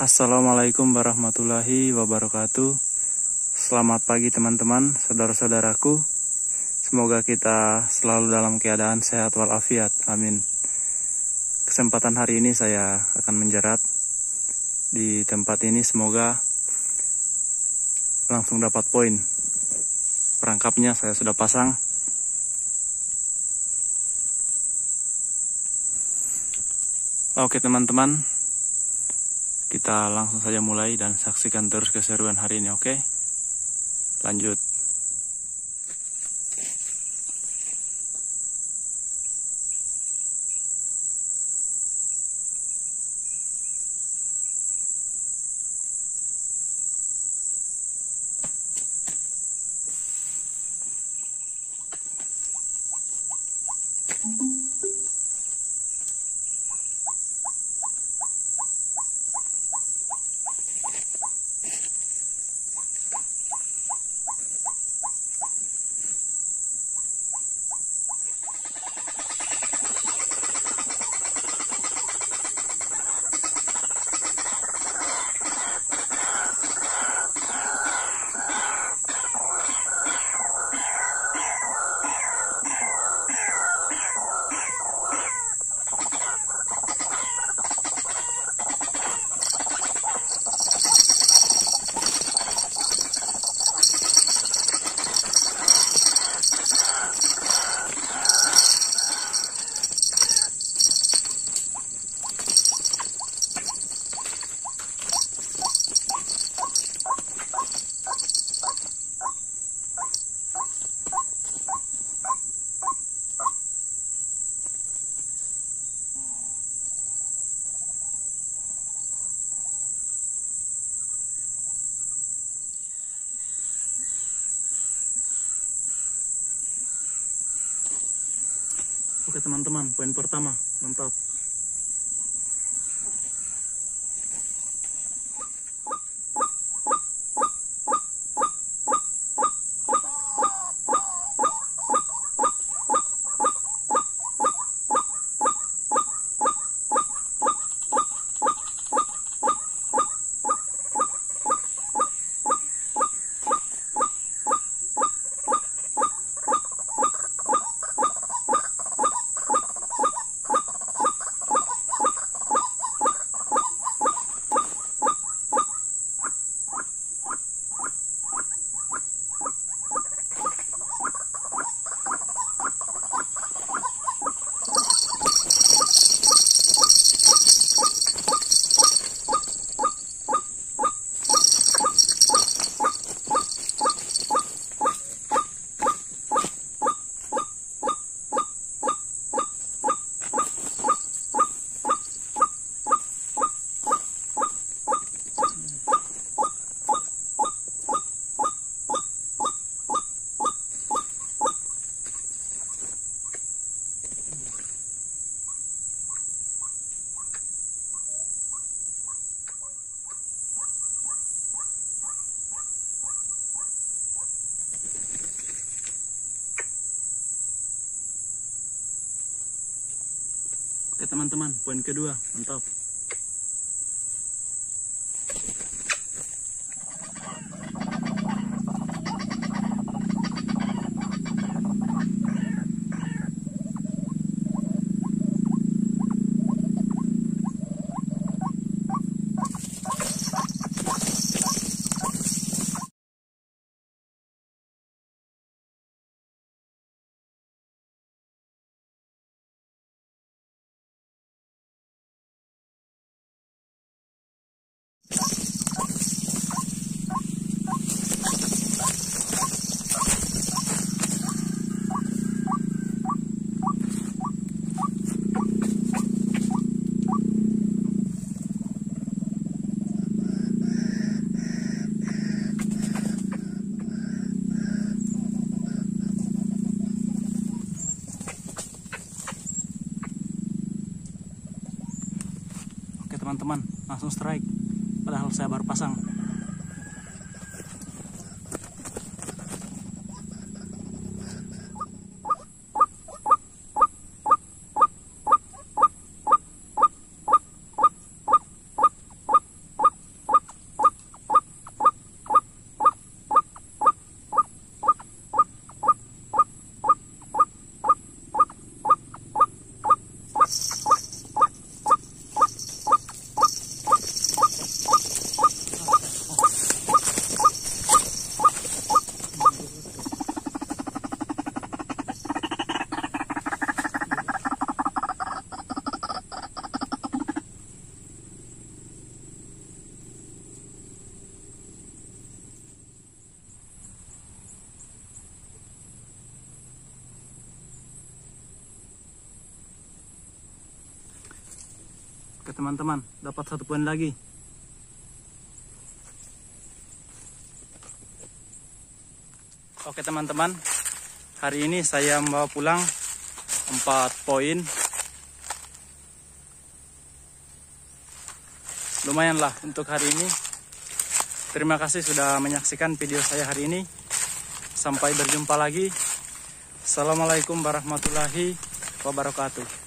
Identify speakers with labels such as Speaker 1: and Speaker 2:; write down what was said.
Speaker 1: Assalamualaikum warahmatullahi wabarakatuh. Selamat pagi teman-teman, saudara-saudaraku. Semoga kita selalu dalam keadaan sehat walafiat. Amin. Kesempatan hari ini saya akan menjerat di tempat ini semoga langsung dapat poin. Perangkapnya saya sudah pasang. Oke teman-teman, kita langsung saja mulai dan saksikan terus keseruan hari ini, oke? Lanjut. Oke teman-teman, poin pertama, mantap. Oke teman-teman, poin kedua, mantap. Teman-teman, langsung strike. Padahal saya baru pasang. Oke teman-teman, dapat satu poin lagi. Oke teman-teman, hari ini saya membawa pulang 4 poin. Lumayanlah untuk hari ini. Terima kasih sudah menyaksikan video saya hari ini. Sampai berjumpa lagi. Assalamualaikum warahmatullahi wabarakatuh.